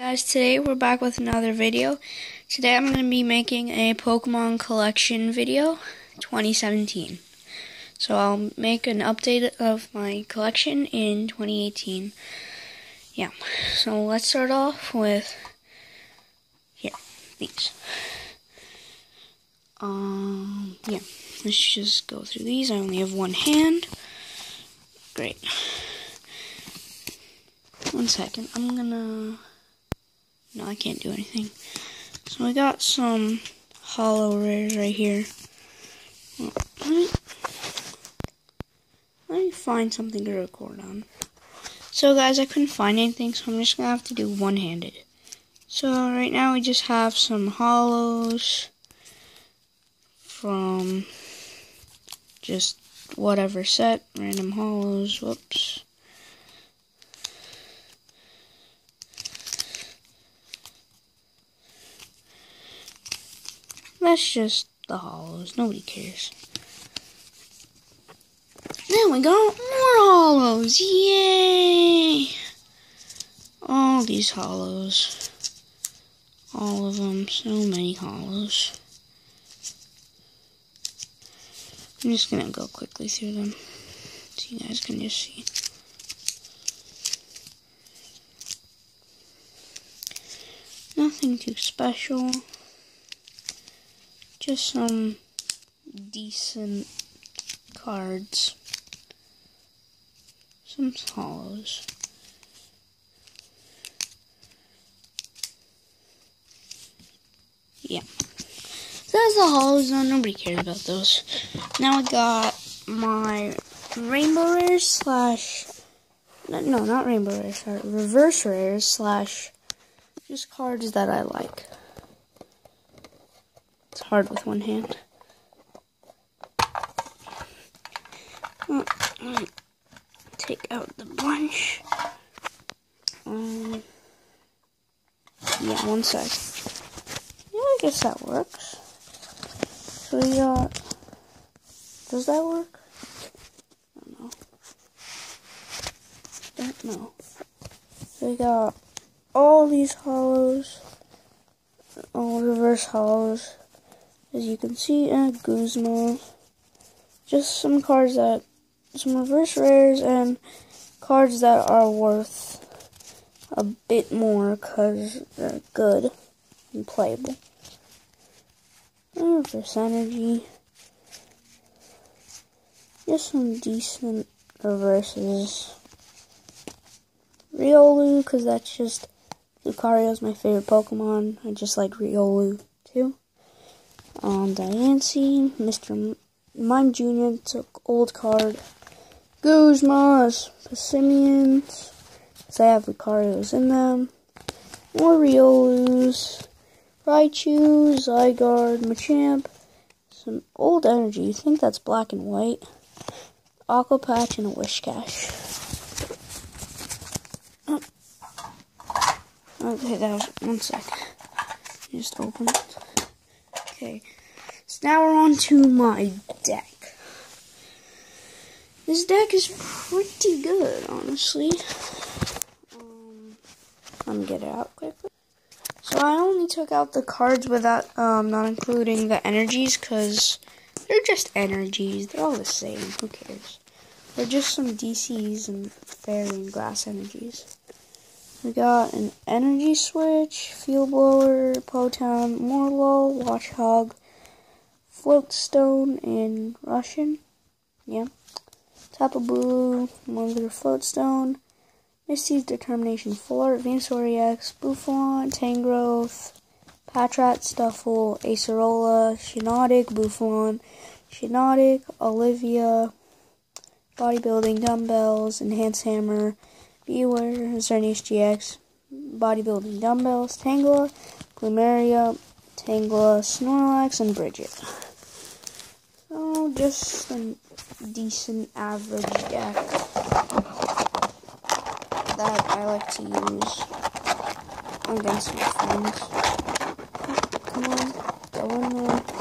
Guys, today we're back with another video. Today I'm going to be making a Pokemon collection video 2017. So I'll make an update of my collection in 2018. Yeah, so let's start off with, here, these. Um, yeah, let's just go through these. I only have one hand. Great. One second, I'm gonna... No, I can't do anything. So I got some holo rares right here. Well, let, me, let me find something to record on. So guys, I couldn't find anything, so I'm just going to have to do one-handed. So right now we just have some holos from just whatever set, random holos, whoops. That's just the holos. Nobody cares. Then we got more holos. Yay! All these holos. All of them. So many holos. I'm just gonna go quickly through them. So you guys can just see. Nothing too special just some decent cards. Some holos. Yeah. So that's the holos. No, nobody cares about those. Now I got my rainbow rares slash no, not rainbow rares, sorry, reverse rares slash just cards that I like hard with one hand. take out the bunch. Um, yeah, one sec. Yeah, I guess that works. So we got. Does that work? I don't know. I Don't know. So we got all these holos, all reverse holos. As you can see, a Guzma. Just some cards that, some reverse rares and cards that are worth a bit more because they're good and playable. Oh, reverse energy. Just some decent reverses. Riolu, because that's just Lucario's my favorite Pokemon. I just like Riolu too um, Diancie, Mr. Mime Jr. took old card, Guzmas, Passimians, because I have Lucario's in them, more Riolus, Raichu, Zygarde, Machamp, some old energy, you think that's black and white, Aqua Patch, and a Whiscash. Okay, that was one sec. Just open it. Okay, so now we're on to my deck. This deck is pretty good, honestly. Um, let me get it out quickly. So I only took out the cards without, um, not including the energies, because they're just energies. They're all the same. Who cares? They're just some DCs and fairy and grass energies. We got an energy switch, field blower, Po Town, Morelull, Watchog, floatstone, and Russian. Yeah. Tapu Bulu, Mother floatstone, Misty's Determination Full Venusaur EX, Buffon, Tangrowth, Patrat, Stufful, Acerola, Shiinotic, Buffon, Shiinotic, Olivia, Bodybuilding Dumbbells, Enhanced Hammer, Bewear, Xerneas GX, Bodybuilding Dumbbells, Tangela, Plumeria, Tangela, Snorlax, and Brigette. So, just a decent average deck that I like to use against my friends. Come on, go in there.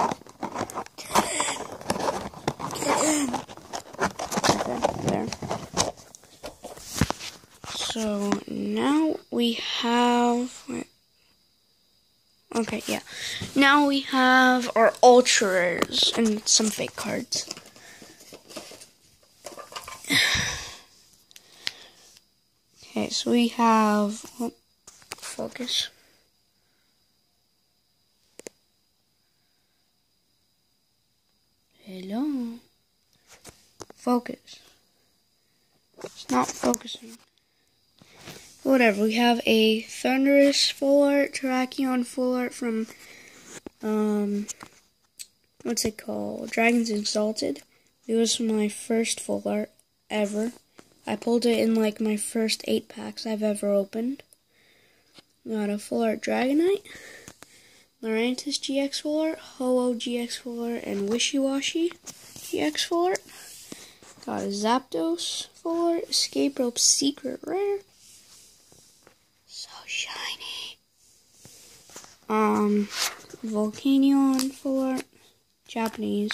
So now we have. Okay, yeah. Now we have our ultra rares and some fake cards. Okay, so we have oh, focus. Hello. Focus. It's not focusing. Whatever, we have a Thundurus full art, Terrakion full art from, um, what's it called? Dragons Exalted. It was my first full art ever. I pulled it in like my first eight packs I've ever opened. Got a full art Dragonite, Lurantis GX full art, Ho-Oh GX full art, and Wishiwashi GX full art. Got a Zapdos full art, Escape Rope Secret Rare. Shiny. Um, Volcanion for Japanese.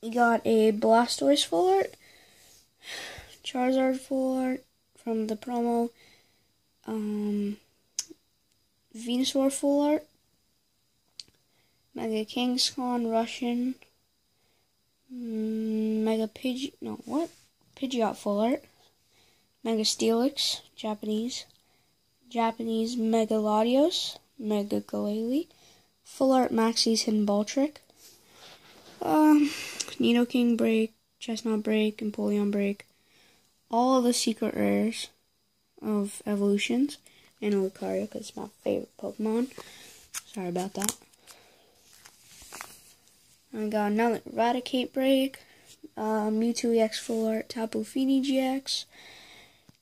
We got a Blastoise full art, Charizard art from the promo, um, Venusaur full art, Mega Kangaskhan Russian, mm, Mega Pidgey, no, what? Pidgeot full art, Mega Steelix, Japanese, Japanese Mega Latios, Mega Glalie, full art Maxie's Hidden Ball Trick, um, Nidoking break, Chesnaught break, Empoleon break, all the secret rares of evolutions, and Lucario because it's my favorite Pokemon. Sorry about that. I got another Eradicate break, uh, Mewtwo EX Full Art, Tapu Fini GX,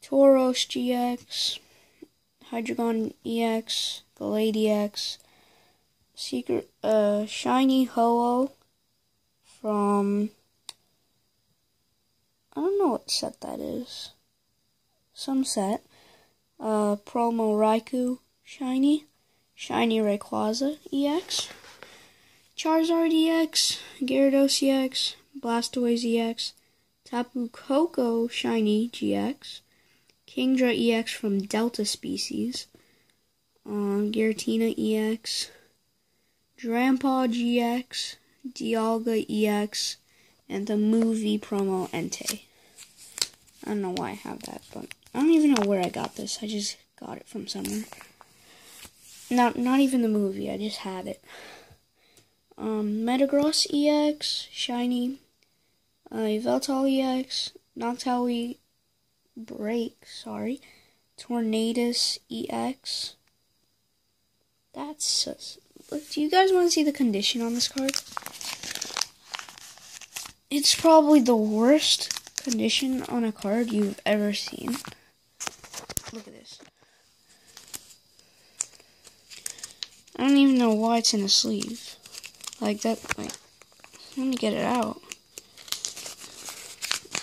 Tauros GX, Hydreigon EX, Lady EX, Secret, uh, Shiny Ho-Oh, from I don't know what set that is. Some set. Uh, promo Raikou Shiny. Shiny Rayquaza EX. Charizard EX. Gyarados EX. Blastoise EX. Tapu Koko Shiny GX. Kingdra EX from Delta Species. Um, Giratina EX. Drampa GX. Dialga EX, and the movie promo Entei. I don't know why I have that, but I don't even know where I got this. I just got it from somewhere. Not not even the movie. I just had it. Um, Metagross EX, Shiny, uh, Yveltal EX, Noctowl Break, sorry, Tornadus EX. That's do you guys want to see the condition on this card? It's probably the worst condition on a card you've ever seen. Look at this. I don't even know why it's in a sleeve. Like that, like, let me get it out.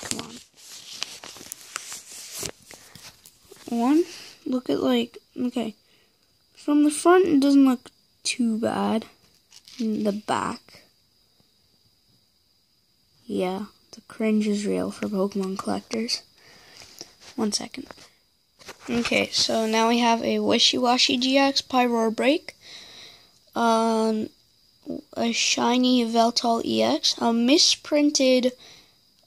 Come on. One, look at like, okay. From the front, it doesn't look too bad. In the back. Yeah, the cringe is real for Pokemon collectors. One second. Okay, so now we have a Wishiwashi GX Pyroar Break. Um, a shiny Yveltal EX. A misprinted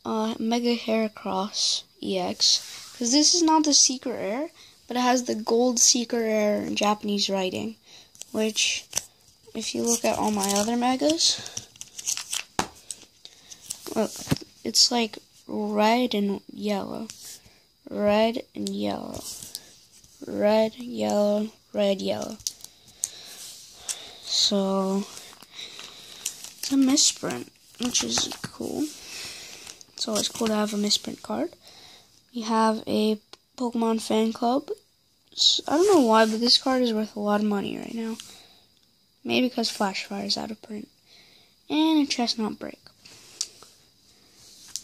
uh, Mega Heracross EX. Because this is not the secret rare, but it has the gold secret rare Japanese writing which if you look at all my other megas, look, it's like red and yellow, red and yellow, red, yellow, red, yellow. So, it's a misprint, which is cool. It's always cool to have a misprint card. We have a Pokemon fan club I don't know why, but this card is worth a lot of money right now. Maybe because Flashfire is out of print. And a Chesnaught Break.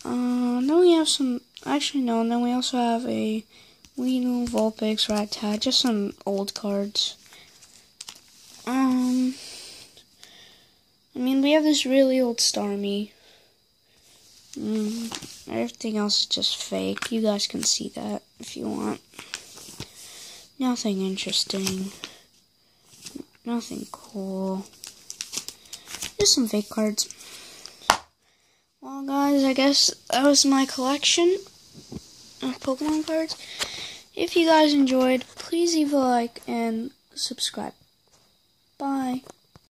Uh, then we have some, actually no, and then we also have a Weedle, Vulpix, Rattata, just some old cards. Um, I mean, we have this really old Starmie. Mm, everything else is just fake. You guys can see that if you want. Nothing interesting. Nothing cool. Just some fake cards. Well, guys, I guess that was my collection of Pokemon cards. If you guys enjoyed, please leave a like and subscribe. Bye.